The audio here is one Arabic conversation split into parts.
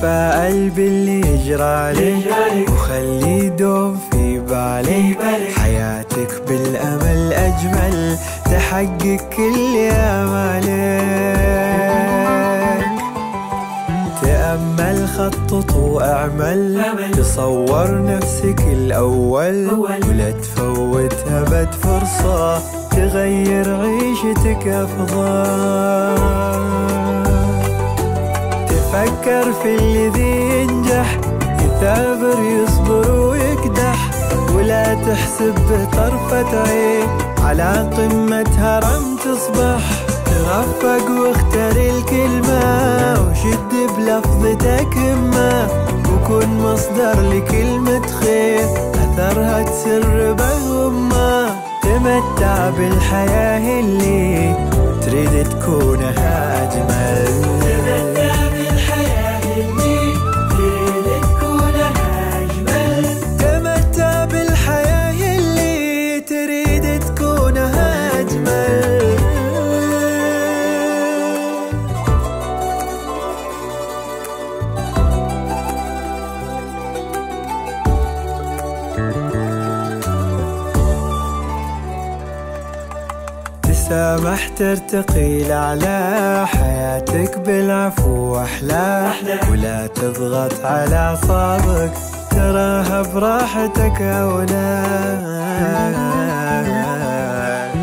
تفائل باللي يجرى لك وخلي دوم في بالي. حياتك بالأمل أجمل. تحقق كل آمالك. تأمل خطط وأعمل. تصور نفسك الأول. ولا تفوت أبد فرصة. تغير عيشتك أفضل. تفكر في الذي ينجح يثابر يصبر ويكدح. ولا تحسب بطرفة عين على قمة هرم تصبح. ترفق واختار الكلمة وشد بلفظتك همة. وكن مصدر لكلمة خير أثرها تسر بهمة. تمتع بالحياة اللي تسامح ترتقي لأعلى حياتك بالعفو وأحلى ولا تضغط على أعصابك تراها براحتك أولى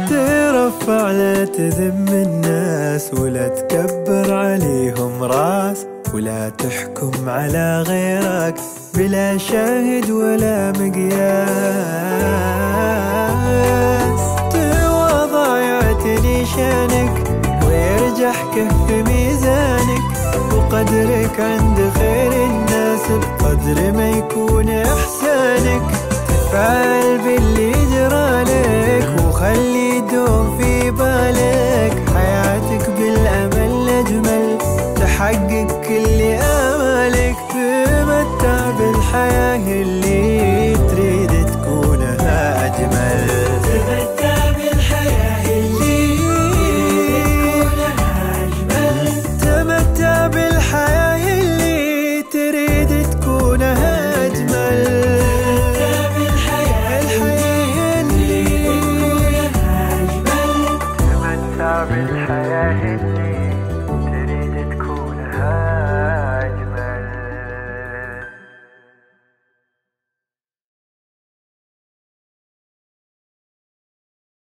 ترفع لا تذم الناس ولا تكبر عليهم راس. ولا تحكم على غيرك بلا شاهد ولا مقياس. يحكي في ميزانك وقدرك عند خير الناس بقدر ما يكون إحسانك. تفعل باللي جرالك وخلي دوم في بالك. حياتك بالأمل أجمل تحقق كل آمالك تمتع بالحياة اللي I've been hanging.